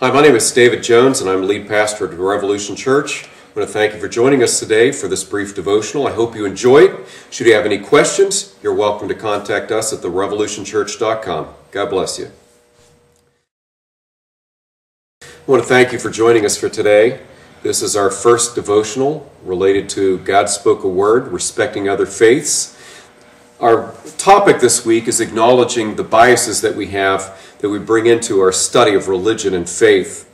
Hi, my name is David Jones, and I'm lead pastor at Revolution Church. I want to thank you for joining us today for this brief devotional. I hope you enjoy it. Should you have any questions, you're welcome to contact us at therevolutionchurch.com. God bless you. I want to thank you for joining us for today. This is our first devotional related to God spoke a word, respecting other faiths. Our topic this week is acknowledging the biases that we have that we bring into our study of religion and faith.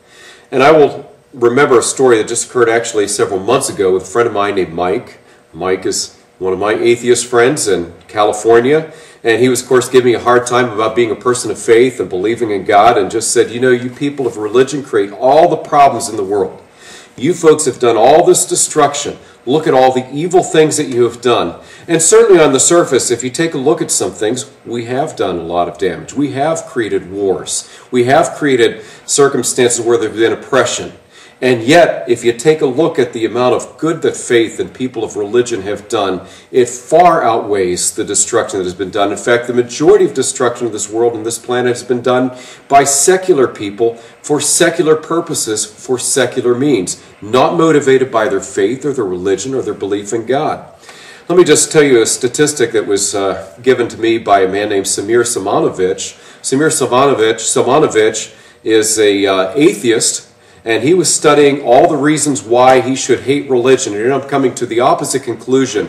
And I will remember a story that just occurred actually several months ago with a friend of mine named Mike. Mike is one of my atheist friends in California. And he was, of course, giving me a hard time about being a person of faith and believing in God, and just said, You know, you people of religion create all the problems in the world. You folks have done all this destruction. Look at all the evil things that you have done. And certainly on the surface, if you take a look at some things, we have done a lot of damage. We have created wars. We have created circumstances where there have been oppression. And yet, if you take a look at the amount of good that faith and people of religion have done, it far outweighs the destruction that has been done. In fact, the majority of destruction of this world and this planet has been done by secular people for secular purposes, for secular means, not motivated by their faith or their religion or their belief in God. Let me just tell you a statistic that was uh, given to me by a man named Samir Simonovich. Samir Simonovich, Simonovich is a uh, atheist and he was studying all the reasons why he should hate religion and ended up coming to the opposite conclusion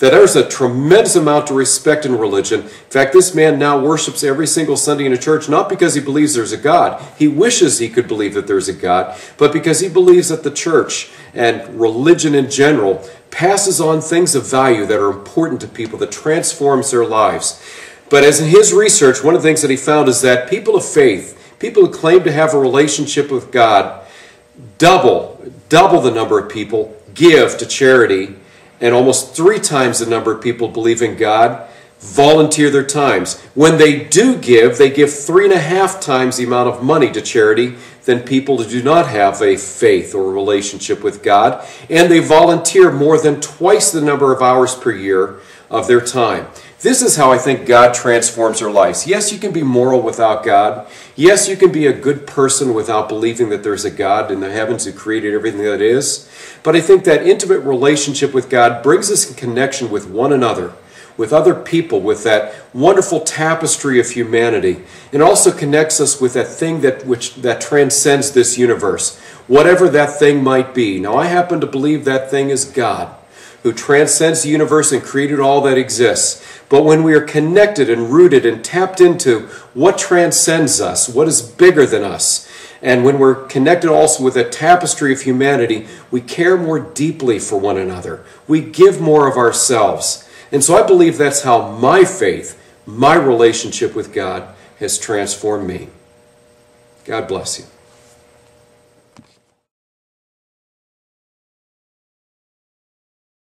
that there's a tremendous amount of respect in religion. In fact, this man now worships every single Sunday in a church, not because he believes there's a God. He wishes he could believe that there's a God, but because he believes that the church and religion in general passes on things of value that are important to people, that transforms their lives. But as in his research, one of the things that he found is that people of faith, people who claim to have a relationship with God, double, double the number of people give to charity, and almost three times the number of people believe in God volunteer their times. When they do give, they give three and a half times the amount of money to charity than people who do not have a faith or a relationship with God, and they volunteer more than twice the number of hours per year of their time. This is how I think God transforms our lives. Yes, you can be moral without God. Yes, you can be a good person without believing that there's a God in the heavens who created everything that is. But I think that intimate relationship with God brings us in connection with one another, with other people, with that wonderful tapestry of humanity, and also connects us with that thing that which that transcends this universe, whatever that thing might be. Now, I happen to believe that thing is God who transcends the universe and created all that exists. But when we are connected and rooted and tapped into what transcends us, what is bigger than us, and when we're connected also with a tapestry of humanity, we care more deeply for one another. We give more of ourselves. And so I believe that's how my faith, my relationship with God, has transformed me. God bless you.